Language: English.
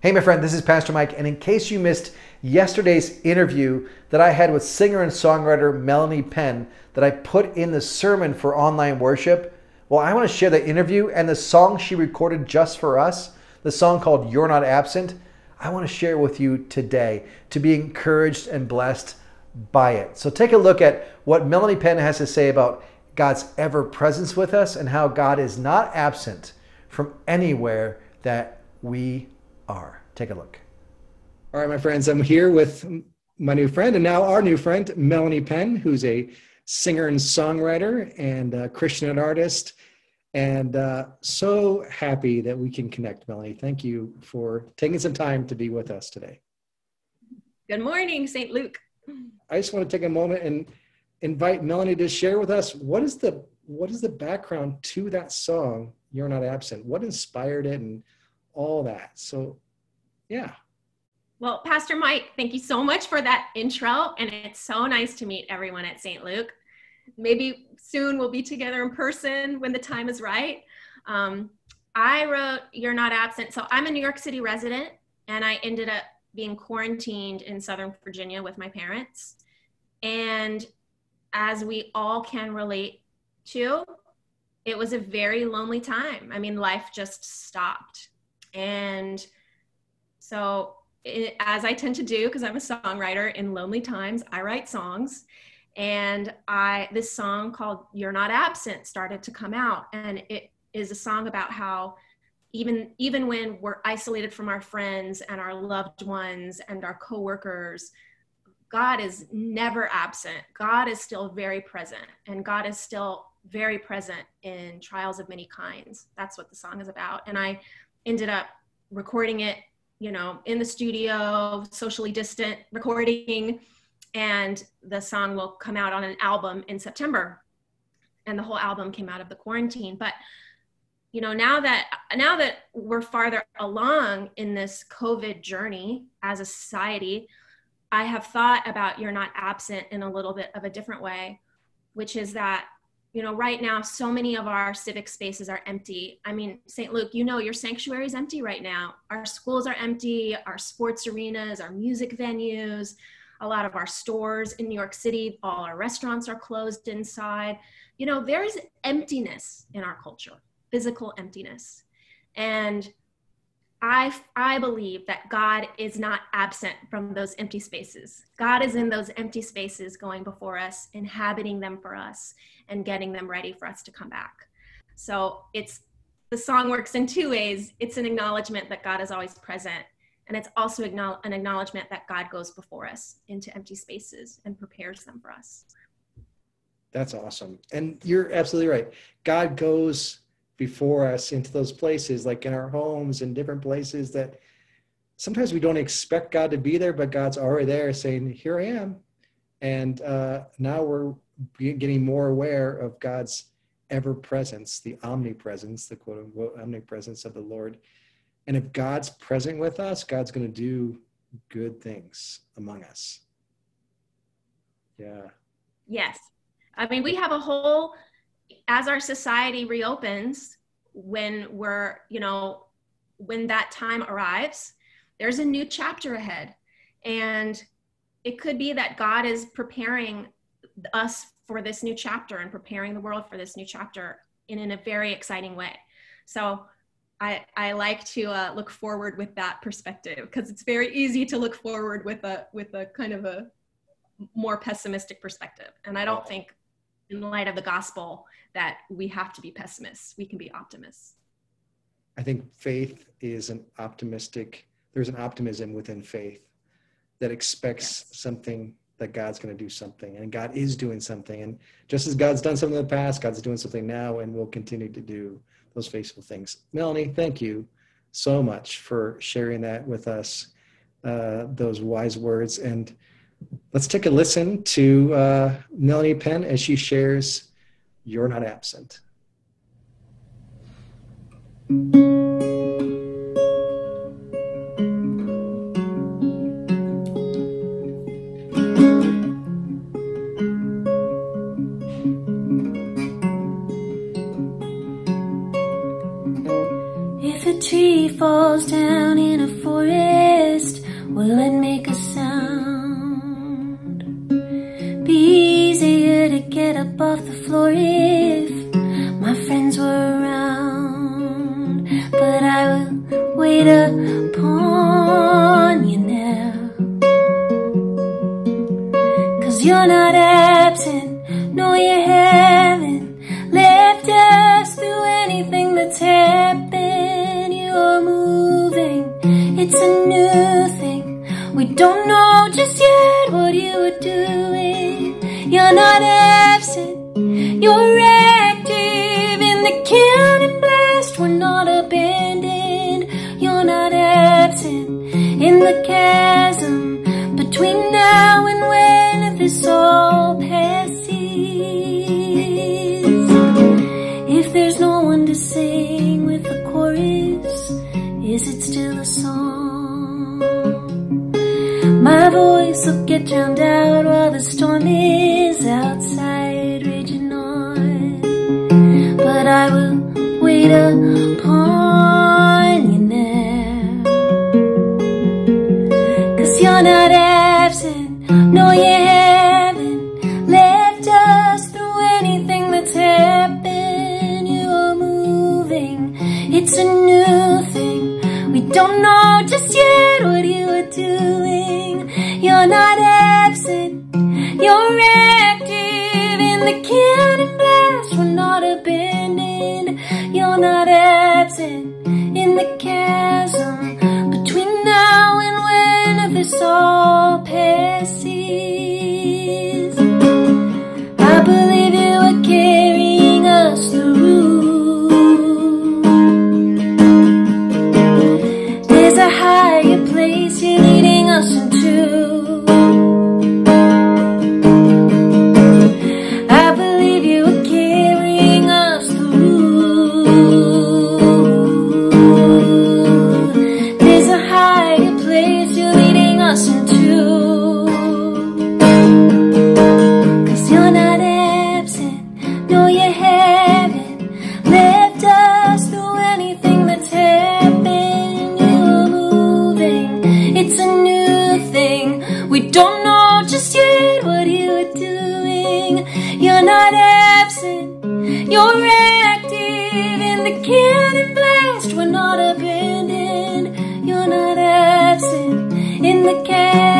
Hey, my friend, this is Pastor Mike, and in case you missed yesterday's interview that I had with singer and songwriter Melanie Penn that I put in the sermon for online worship, well, I want to share the interview and the song she recorded just for us, the song called You're Not Absent. I want to share with you today to be encouraged and blessed by it. So take a look at what Melanie Penn has to say about God's ever presence with us and how God is not absent from anywhere that we are. Take a look. All right, my friends, I'm here with my new friend and now our new friend, Melanie Penn, who's a singer and songwriter and a Christian artist. And uh, so happy that we can connect, Melanie. Thank you for taking some time to be with us today. Good morning, St. Luke. I just want to take a moment and invite Melanie to share with us what is the what is the background to that song "You're Not Absent." What inspired it, and all that. So, yeah. Well, Pastor Mike, thank you so much for that intro. And it's so nice to meet everyone at St. Luke. Maybe soon we'll be together in person when the time is right. Um, I wrote You're Not Absent. So I'm a New York City resident, and I ended up being quarantined in Southern Virginia with my parents. And as we all can relate to, it was a very lonely time. I mean, life just stopped. And so, it, as I tend to do, because I'm a songwriter in lonely times, I write songs. And I this song called "You're Not Absent" started to come out, and it is a song about how even even when we're isolated from our friends and our loved ones and our coworkers, God is never absent. God is still very present, and God is still very present in trials of many kinds. That's what the song is about. And I ended up recording it, you know, in the studio, socially distant recording, and the song will come out on an album in September. And the whole album came out of the quarantine. But you know, now that now that we're farther along in this COVID journey as a society, I have thought about you're not absent in a little bit of a different way, which is that you know, right now, so many of our civic spaces are empty. I mean, St. Luke, you know, your sanctuary is empty right now. Our schools are empty, our sports arenas, our music venues, a lot of our stores in New York City, all our restaurants are closed inside. You know, there's emptiness in our culture, physical emptiness. And I, I believe that God is not absent from those empty spaces. God is in those empty spaces going before us, inhabiting them for us, and getting them ready for us to come back. So it's the song works in two ways. It's an acknowledgement that God is always present, and it's also an acknowledgement that God goes before us into empty spaces and prepares them for us. That's awesome. And you're absolutely right. God goes before us into those places, like in our homes and different places that sometimes we don't expect God to be there, but God's already there saying, Here I am. And uh, now we're getting more aware of God's ever presence, the omnipresence, the quote unquote omnipresence of the Lord. And if God's present with us, God's going to do good things among us. Yeah. Yes. I mean, we have a whole as our society reopens, when we're, you know, when that time arrives, there's a new chapter ahead. And it could be that God is preparing us for this new chapter and preparing the world for this new chapter in, in a very exciting way. So I, I like to uh, look forward with that perspective because it's very easy to look forward with a with a kind of a more pessimistic perspective. And I don't think in light of the gospel that we have to be pessimists. We can be optimists. I think faith is an optimistic, there's an optimism within faith that expects yes. something that God's going to do something and God is doing something. And just as God's done something in the past, God's doing something now and will continue to do those faithful things. Melanie, thank you so much for sharing that with us, uh, those wise words. And let's take a listen to uh, Melanie Penn as she shares you're not absent. If a tree falls down in a forest, will it make a sound? above the floor if my friends were around. But I will wait upon you now. Cause you're not absent, no, you have. Don't know just yet what you are doing. You're not absent, you're active in the cannon blast. We're not abandoned, you're not absent in the chasm Voice will get drowned out while the storm is outside raging on. But I will wait upon you now. Cause you're not absent, no you haven't left us through anything that's happened. You're moving, it's a new thing. We don't know You're not absent, you're active in the cannon blast. We're not abandoned, you're not absent in the chasm between now and when this all passes. Don't know just yet what you're doing. You're not absent, you're active in the cannon blast. We're not abandoned, you're not absent in the cannon.